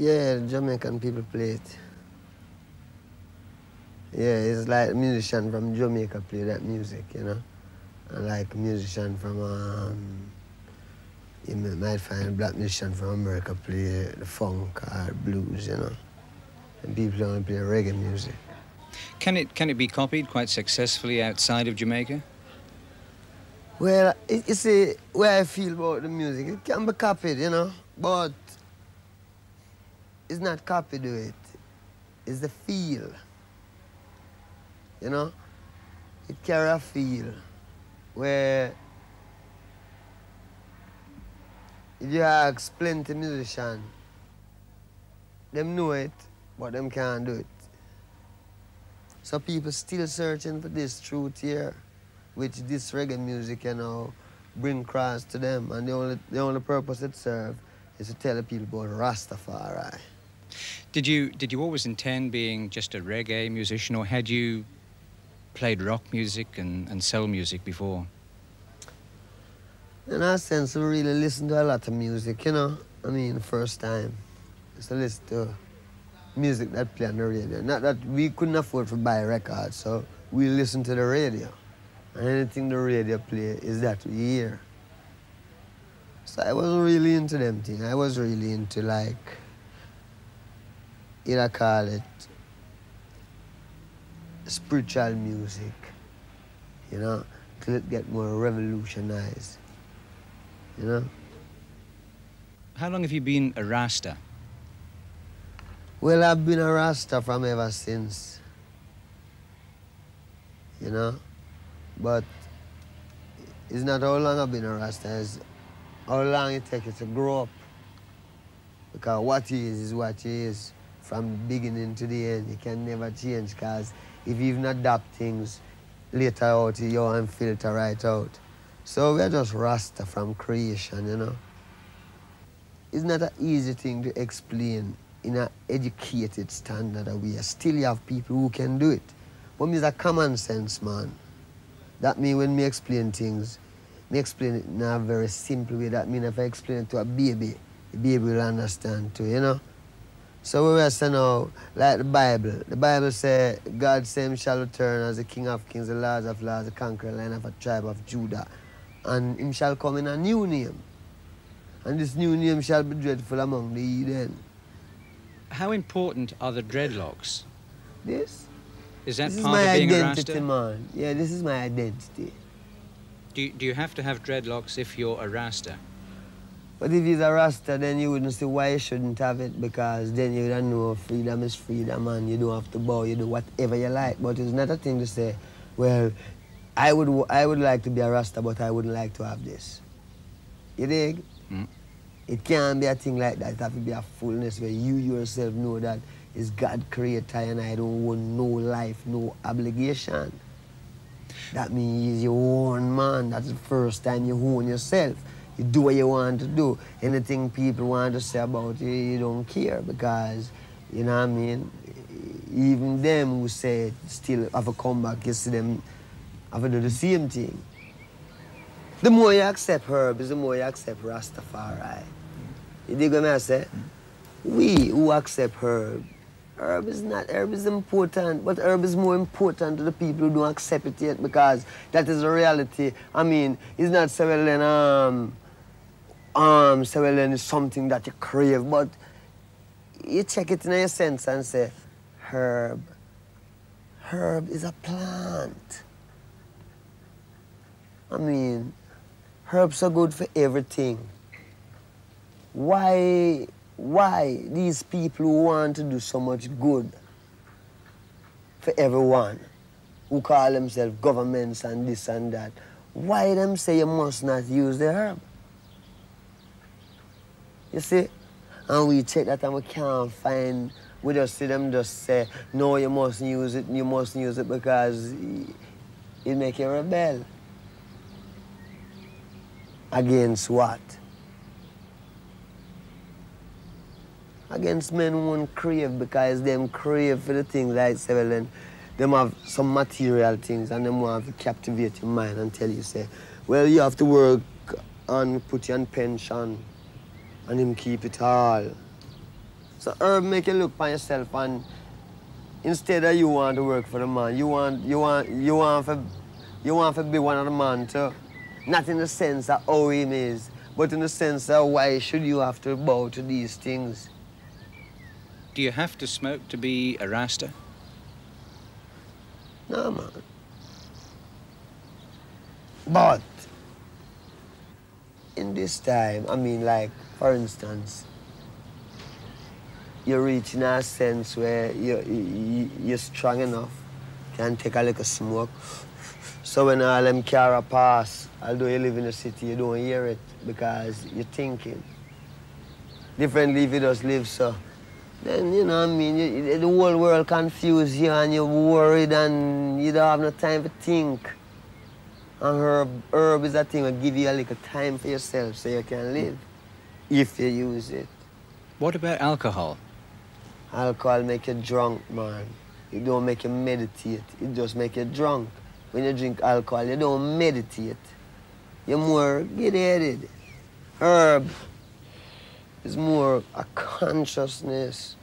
Yeah, Jamaican people play it. Yeah, it's like a musician from Jamaica play that music, you know. And like a musician from, um, you might find a black musician from America play the funk or blues, you know. And people only play reggae music. Can it, can it be copied quite successfully outside of Jamaica? Well, you see, where I feel about the music, it can be copied, you know, but it's not copied to it. It's the feel. You know? It carry a feel where if you ask plenty musician, them know it, but them can't do it. So people still searching for this truth here, which this reggae music, you know, bring across to them. And the only, the only purpose it serves is to tell the people about Rastafari. Did you, did you always intend being just a reggae musician, or had you played rock music and, and soul music before? In a sense, I really listened to a lot of music, you know. I mean, the first time, just to listen to music that play on the radio. Not that we couldn't afford to buy records, so we listen to the radio. And anything the radio play is that we hear. So I wasn't really into them things. I was really into like, you know, call it spiritual music, you know, till it get more revolutionized, you know. How long have you been a Rasta? Well, I've been a Rasta from ever since, you know, but it's not how long I've been a Rasta, it's how long it takes you to grow up. Because what he is is what he is from beginning to the end. He can never change because if you've not adapt things later out, you won't filter right out. So we're just Rasta from creation, you know. It's not an easy thing to explain in an educated standard of way. Still you have people who can do it. But me is a common sense man. That means when me explain things, me explain it in a very simple way. That means if I explain it to a baby, the baby will understand too, you know. So we saying now, like the Bible. The Bible says, God same shall return as the King of kings, the Lord of lords, the conquering lion of a tribe of Judah. And him shall come in a new name. And this new name shall be dreadful among the heathen. How important are the dreadlocks? This? Is that this part is my of being identity, a Rasta? man. Yeah, this is my identity. Do you, do you have to have dreadlocks if you're a Rasta? But if he's a Rasta, then you wouldn't see why you shouldn't have it because then you don't know freedom is freedom and you don't have to bow, you do whatever you like. But it's not a thing to say, well, I would, I would like to be a Rasta, but I wouldn't like to have this. You dig? Mm. It can't be a thing like that. It have to be a fullness where you yourself know that it's God creator and I don't want no life, no obligation. That means you're own man. That's the first time you own yourself. You do what you want to do. Anything people want to say about you, you don't care because, you know what I mean? Even them who say still have a comeback, you see them have to do the same thing. The more you accept herbs, the more you accept Rastafari. You dig what I say? We who accept herb, herb is not, herb is important, but herb is more important to the people who don't accept it yet because that is the reality. I mean, it's not so well then, um, um, then it's something that you crave, but you check it in your sense and say, herb, herb is a plant. I mean, herbs are good for everything. Why, why these people who want to do so much good for everyone, who call themselves governments and this and that, why them say you must not use the herb? You see? And we check that and we can't find, we just see them just say, no, you mustn't use it, you mustn't use it because it make you rebel. Against what? Against men who won't crave because them crave for the things like then them have some material things and them want to captivate your mind and tell you, say, well, you have to work and put you on pension and him keep it all. So herb make you look for yourself and instead of you want to work for the man, you want you want you want for you want to be one of the man too. Not in the sense of how him is, but in the sense of why should you have to bow to these things. Do you have to smoke to be a Rasta? No man. But in this time, I mean like for instance, you're reaching a sense where you, you, you're strong enough, can take a little smoke. So when all them car pass, although you live in the city, you don't hear it because you're thinking. Differently if you just live so. Then, you know I mean, you, the whole world confused you and you're worried and you don't have no time to think. And herb, herb is a thing that give you a little time for yourself so you can live, if you use it. What about alcohol? Alcohol make you drunk, man. It don't make you meditate. It just make you drunk. When you drink alcohol, you don't meditate. You're more get-headed. Herb is more a consciousness.